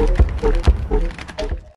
Thank you.